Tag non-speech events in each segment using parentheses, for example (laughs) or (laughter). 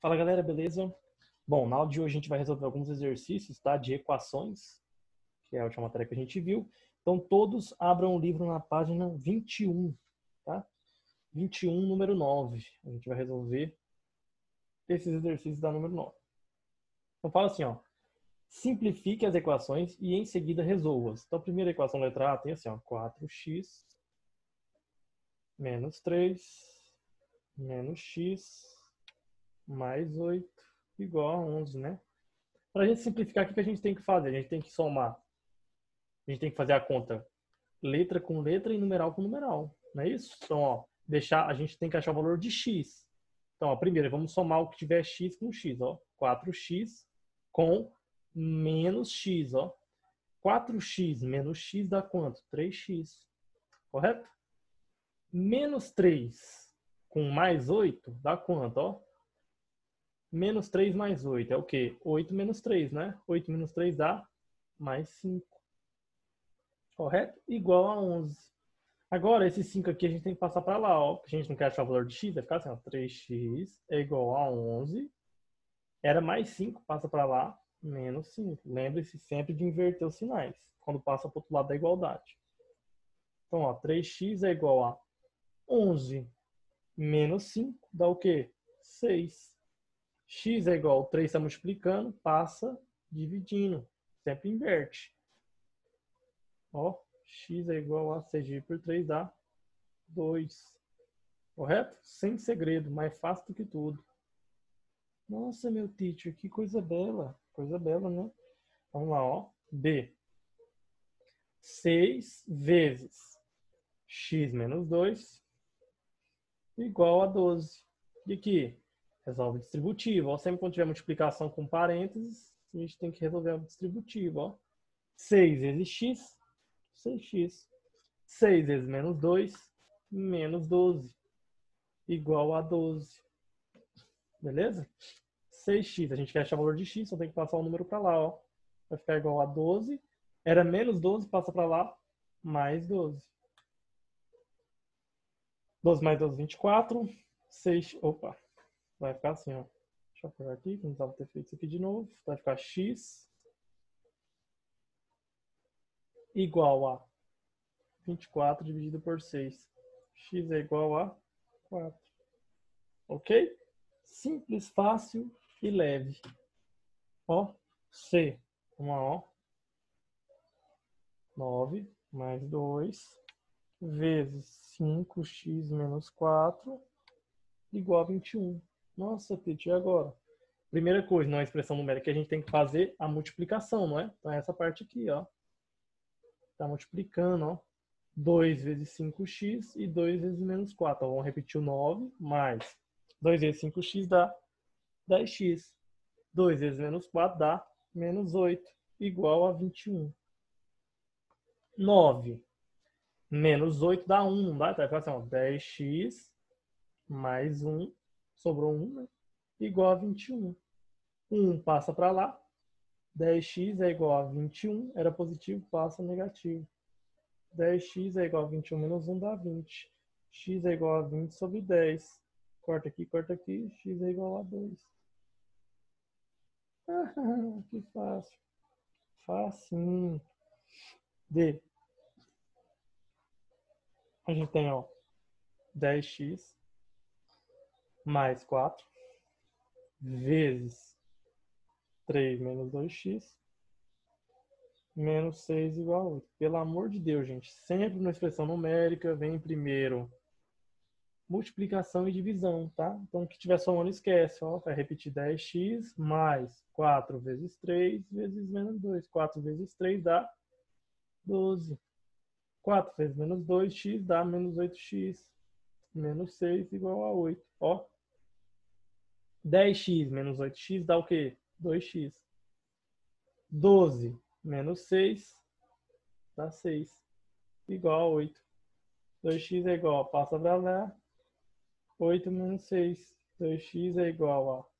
Fala galera, beleza? Bom, na aula de hoje a gente vai resolver alguns exercícios tá, de equações, que é a última matéria que a gente viu. Então todos abram o livro na página 21, tá? 21, número 9. A gente vai resolver esses exercícios da número 9. Então fala assim, ó. Simplifique as equações e em seguida resolva-as. Então a primeira equação letra A tem assim, ó, 4x menos 3 menos x mais 8 igual a 11, né? Para a gente simplificar, o que a gente tem que fazer? A gente tem que somar. A gente tem que fazer a conta letra com letra e numeral com numeral. Não é isso? Então, ó, deixar, a gente tem que achar o valor de x. Então, ó, primeiro, vamos somar o que tiver x com x. Ó. 4x com menos x. Ó. 4x menos x dá quanto? 3x. Correto? Menos 3 com mais 8 dá quanto? Ó? Menos 3 mais 8 é o quê? 8 menos 3, né? 8 menos 3 dá mais 5. Correto? Igual a 11. Agora, esse 5 aqui a gente tem que passar para lá, ó. A gente não quer achar o valor de x, vai ficar assim, ó. 3x é igual a 11. Era mais 5, passa para lá, menos 5. Lembre-se sempre de inverter os sinais, quando passa para o outro lado da igualdade. Então, ó, 3x é igual a 11 menos 5 dá o quê? 6. X é igual a 3 está multiplicando, passa dividindo. Sempre inverte. Ó, x é igual a 6 por 3 dá 2. Correto? Sem segredo, mais fácil do que tudo. Nossa, meu teacher, que coisa bela. Coisa bela, né? Vamos lá, ó. B. 6 vezes x menos 2 igual a 12. E aqui, resolve distributivo. Ó, sempre quando tiver multiplicação com parênteses, a gente tem que resolver o distributivo. Ó. 6 vezes x, 6x. 6 vezes menos 2, menos 12. Igual a 12. Beleza? 6x, a gente quer achar o valor de x, só tem que passar o número para lá. Ó. Vai ficar igual a 12. Era menos 12, passa para lá, mais 12. 12 mais 12, 24. 6, opa, vai ficar assim, ó. Deixa eu pegar aqui, não precisava ter feito isso aqui de novo. Vai ficar x igual a 24 dividido por 6. x é igual a 4. Ok? Simples, fácil e leve. Ó, C. Uma ó. 9 mais 2 vezes 5x menos 4 igual a 21. Nossa, Pete, e agora? Primeira coisa, na expressão numérica, a gente tem que fazer a multiplicação, não é? Então, essa parte aqui, ó. Tá multiplicando, ó. 2 vezes 5x e 2 vezes menos 4. Então, vamos repetir o 9, mais 2 vezes 5x dá 10x. 2 vezes menos 4 dá menos 8, igual a 21. 9 menos 8 dá 1, não dá? Então vai ficar assim, ó, 10x mais 1, sobrou 1, né? Igual a 21. 1 passa para lá, 10x é igual a 21, era positivo, passa negativo. 10x é igual a 21 menos 1 dá 20. x é igual a 20 sobre 10. Corta aqui, corta aqui, x é igual a 2. Ah, (laughs) que fácil. Facinho. D a gente tem ó, 10x mais 4 vezes 3 menos 2x menos 6 igual a 8. Pelo amor de Deus, gente, sempre na expressão numérica vem primeiro multiplicação e divisão, tá? Então, o que tiver somando, esquece, ó. Vai repetir 10x mais 4 vezes 3 vezes menos 2. 4 vezes 3 dá 12. 4 vezes menos 2x dá menos 8x. Menos 6 igual a 8. Ó. 10x menos 8x dá o quê? 2x. 12 menos 6 dá 6. Igual a 8. 2x é igual a, passa para lá. 8 menos 6. 2x é igual a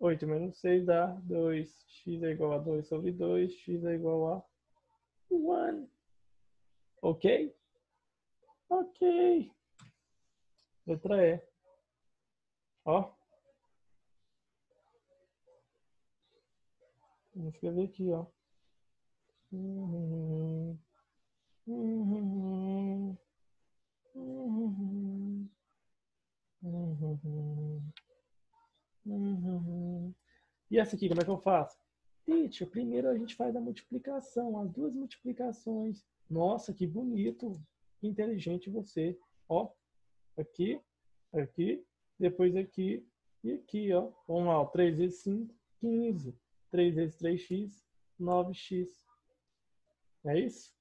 8 menos 6 dá 2. x é igual a 2 sobre 2. x é igual a 1. Ok? Ok. Letra E. Ó. Vamos escrever aqui, ó. E essa aqui, como é que eu faço? Teacher, primeiro a gente faz a multiplicação, as duas multiplicações. Nossa, que bonito, que inteligente você. Ó, aqui, aqui, depois aqui e aqui, ó. Vamos lá, ó, 3 vezes 5, 15. 3 vezes 3x, 9x. É isso?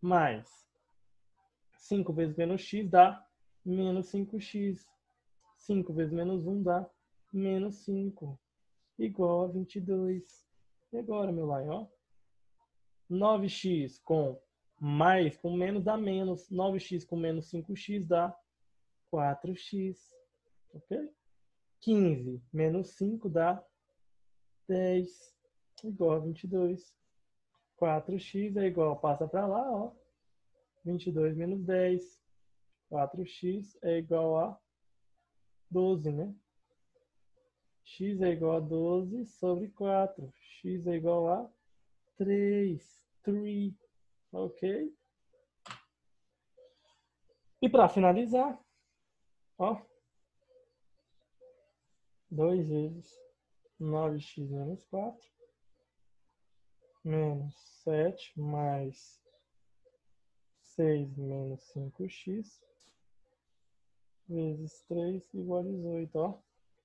Mais 5 vezes menos x dá menos 5x. 5 vezes menos 1 dá menos 5. Igual a 22. E agora, meu lá, ó. 9x com mais, com menos dá menos. 9x com menos 5x dá 4x. Ok? 15 menos 5 dá 10 igual a 22. 4x é igual, passa para lá, ó. 22 menos 10. 4x é igual a 12, né? x é igual a 12 sobre 4. x é igual a 3. 3. Ok? E para finalizar, ó, 2 vezes 9x menos 4 menos 7 mais 6 menos 5x vezes 3 igual a 18, ó.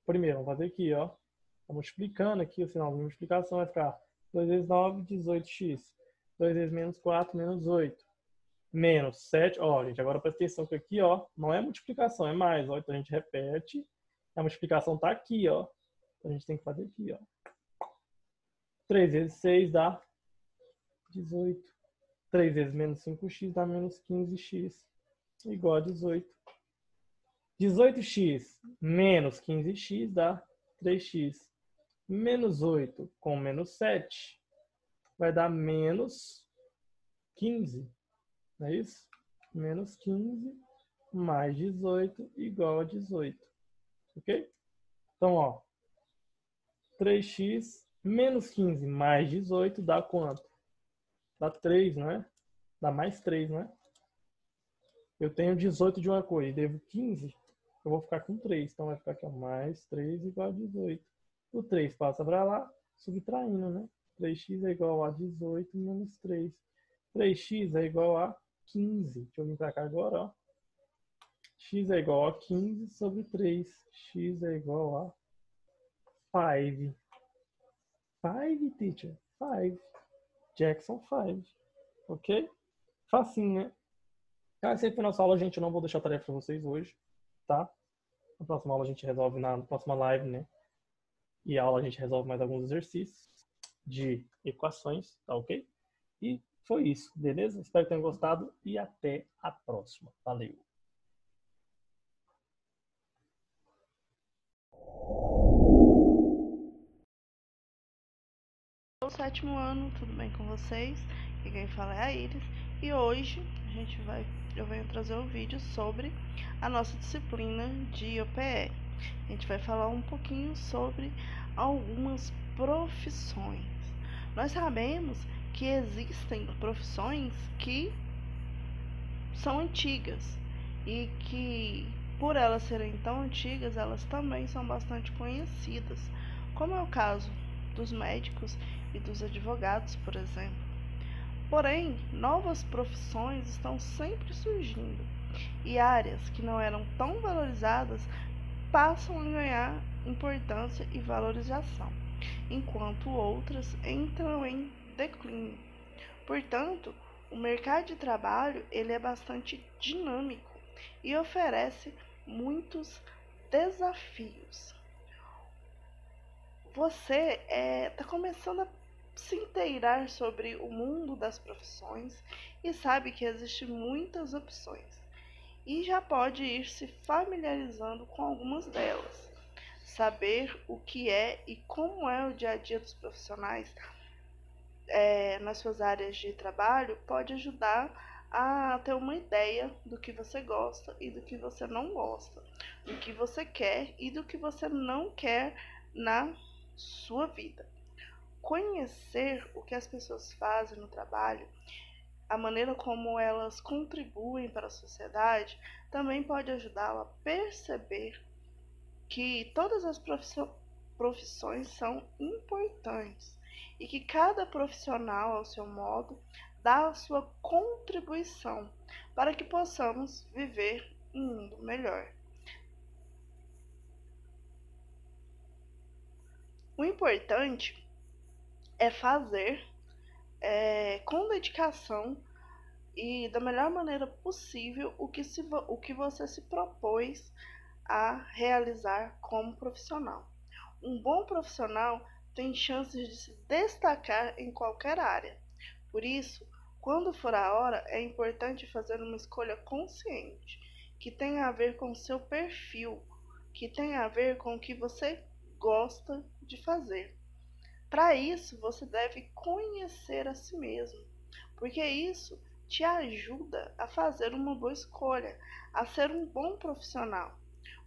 Primeiro, vamos fazer aqui, ó. Tá multiplicando aqui, o sinal de multiplicação vai ficar 2 vezes 9, 18x. 2 vezes menos 4, menos 8. Menos 7, ó, gente, agora presta atenção que aqui, ó, não é multiplicação, é mais, ó. Então a gente repete a multiplicação está aqui, ó. Então, a gente tem que fazer aqui, ó. 3 vezes 6 dá 18. 3 vezes menos 5x dá menos 15x. Igual a 18. 18x menos 15x dá 3x. Menos 8 com menos 7 vai dar menos 15. Não é isso? Menos 15 mais 18 igual a 18. Ok? Então, ó, 3x menos 15 mais 18 dá quanto? Dá 3, né? Dá mais 3, né? Eu tenho 18 de uma coisa e devo 15, eu vou ficar com 3. Então vai ficar aqui, ó, mais 3 igual a 18. O 3 passa para lá, subtraindo, né? 3x é igual a 18 menos 3. 3x é igual a 15. Deixa eu vir para cá agora, ó x é igual a 15 sobre 3. x é igual a 5. 5, teacher. 5. Jackson 5. Ok? Né? Cara, essa foi nossa aula, gente. Eu não vou deixar tarefa para vocês hoje, tá? Na próxima aula a gente resolve na próxima live, né? E a aula a gente resolve mais alguns exercícios de equações, tá ok? E foi isso, beleza? Espero que tenham gostado e até a próxima. Valeu! Sétimo ano, tudo bem com vocês? E quem fala é a Iris. E hoje a gente vai, eu venho trazer um vídeo sobre a nossa disciplina de OPE. A gente vai falar um pouquinho sobre algumas profissões. Nós sabemos que existem profissões que são antigas e que por elas serem tão antigas, elas também são bastante conhecidas, como é o caso dos médicos e dos advogados, por exemplo. Porém, novas profissões estão sempre surgindo e áreas que não eram tão valorizadas passam a ganhar importância e valorização, enquanto outras entram em declínio. Portanto, o mercado de trabalho ele é bastante dinâmico e oferece muitos desafios. Você está é, tá começando a se inteirar sobre o mundo das profissões e sabe que existem muitas opções. E já pode ir se familiarizando com algumas delas. Saber o que é e como é o dia a dia dos profissionais é, nas suas áreas de trabalho pode ajudar a ter uma ideia do que você gosta e do que você não gosta, do que você quer e do que você não quer na sua vida. Conhecer o que as pessoas fazem no trabalho, a maneira como elas contribuem para a sociedade, também pode ajudá-lo a perceber que todas as profissões são importantes e que cada profissional, ao seu modo, dá a sua contribuição para que possamos viver um mundo melhor. O importante é fazer é, com dedicação e da melhor maneira possível o que, se, o que você se propôs a realizar como profissional. Um bom profissional tem chances de se destacar em qualquer área. Por isso, quando for a hora, é importante fazer uma escolha consciente, que tenha a ver com o seu perfil, que tenha a ver com o que você gosta de fazer. Para isso, você deve conhecer a si mesmo, porque isso te ajuda a fazer uma boa escolha, a ser um bom profissional.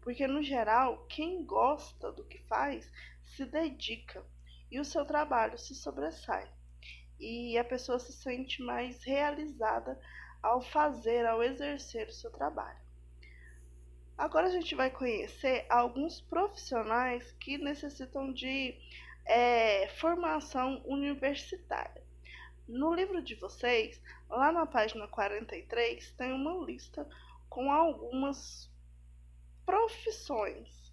Porque, no geral, quem gosta do que faz se dedica e o seu trabalho se sobressai. E a pessoa se sente mais realizada ao fazer, ao exercer o seu trabalho. Agora a gente vai conhecer alguns profissionais que necessitam de é, formação universitária. No livro de vocês, lá na página 43, tem uma lista com algumas profissões.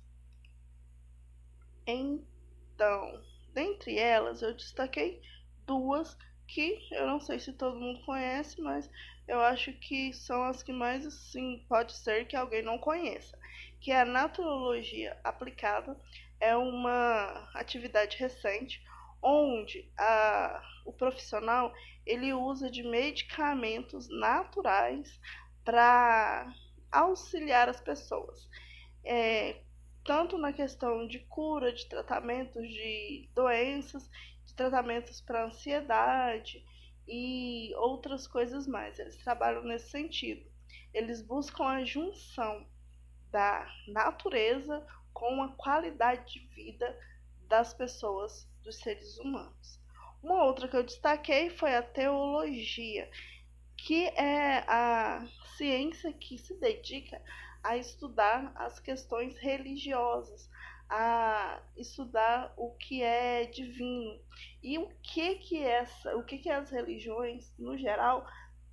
Então, dentre elas, eu destaquei duas que eu não sei se todo mundo conhece, mas eu acho que são as que mais assim pode ser que alguém não conheça, que a naturologia aplicada é uma atividade recente onde a, o profissional ele usa de medicamentos naturais para auxiliar as pessoas, é, tanto na questão de cura, de tratamentos de doenças, de tratamentos para ansiedade e outras coisas mais. Eles trabalham nesse sentido. Eles buscam a junção da natureza com a qualidade de vida das pessoas, dos seres humanos. Uma outra que eu destaquei foi a teologia, que é a ciência que se dedica a estudar as questões religiosas, a estudar o que é divino e o que que essa, o que que as religiões no geral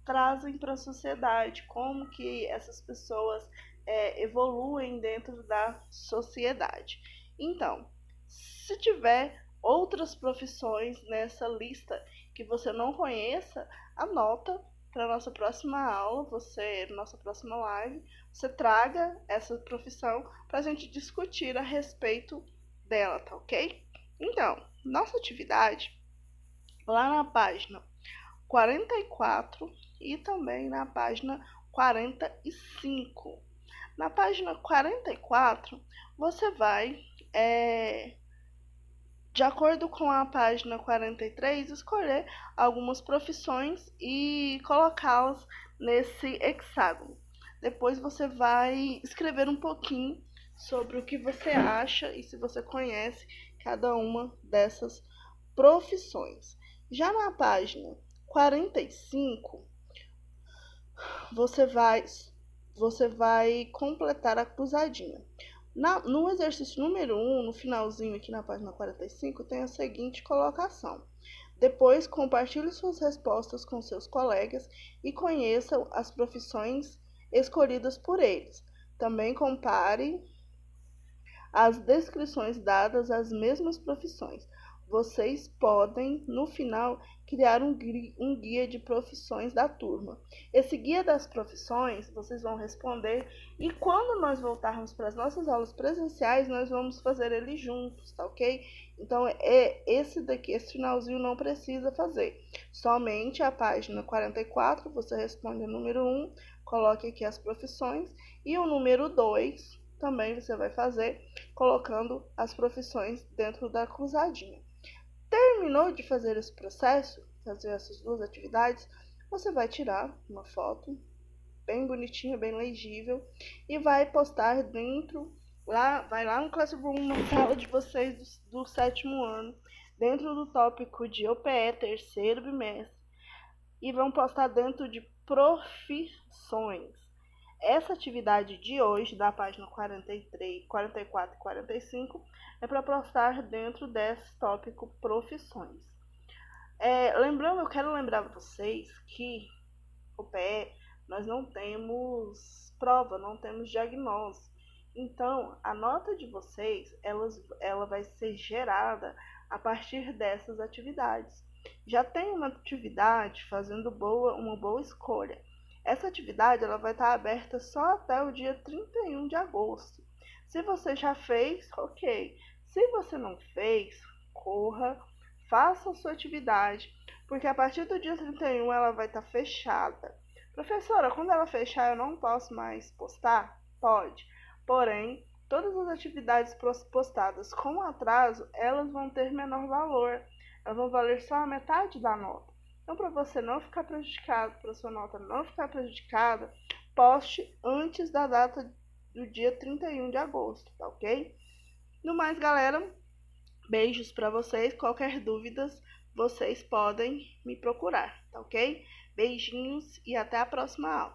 trazem para a sociedade, como que essas pessoas é, evoluem dentro da sociedade. Então, se tiver outras profissões nessa lista que você não conheça, anota para nossa próxima aula, você, nossa próxima live, você traga essa profissão para a gente discutir a respeito dela, tá ok? Então, nossa atividade lá na página 44 e também na página 45. Na página 44, você vai, é, de acordo com a página 43, escolher algumas profissões e colocá-las nesse hexágono. Depois você vai escrever um pouquinho sobre o que você acha e se você conhece cada uma dessas profissões. Já na página 45, você vai você vai completar a cruzadinha. Na, no exercício número 1, no finalzinho aqui na página 45, tem a seguinte colocação. Depois, compartilhe suas respostas com seus colegas e conheça as profissões escolhidas por eles. Também compare as descrições dadas às mesmas profissões. Vocês podem, no final, criar um, um guia de profissões da turma. Esse guia das profissões vocês vão responder e quando nós voltarmos para as nossas aulas presenciais, nós vamos fazer ele juntos, tá ok? Então, é esse daqui, esse finalzinho não precisa fazer. Somente a página 44, você responde o número 1, coloque aqui as profissões, e o número 2 também você vai fazer colocando as profissões dentro da cruzadinha. Terminou de fazer esse processo, fazer essas duas atividades, você vai tirar uma foto bem bonitinha, bem legível e vai postar dentro lá, vai lá no Classroom, na sala de vocês do, do sétimo ano, dentro do tópico de OPE terceiro bimestre e vão postar dentro de profissões. Essa atividade de hoje, da página 43, 44 e 45, é para postar dentro desse tópico profissões. É, lembrando, eu quero lembrar vocês que o PE nós não temos prova, não temos diagnóstico. Então, a nota de vocês, elas, ela vai ser gerada a partir dessas atividades. Já tem uma atividade fazendo boa, uma boa escolha. Essa atividade ela vai estar aberta só até o dia 31 de agosto. Se você já fez, ok. Se você não fez, corra, faça a sua atividade, porque a partir do dia 31 ela vai estar fechada. Professora, quando ela fechar eu não posso mais postar? Pode. Porém, todas as atividades postadas com atraso, elas vão ter menor valor. Elas vão valer só a metade da nota. Então, para você não ficar prejudicado, para sua nota não ficar prejudicada, poste antes da data do dia 31 de agosto, tá ok? No mais, galera, beijos para vocês. Qualquer dúvidas, vocês podem me procurar, tá ok? Beijinhos e até a próxima aula.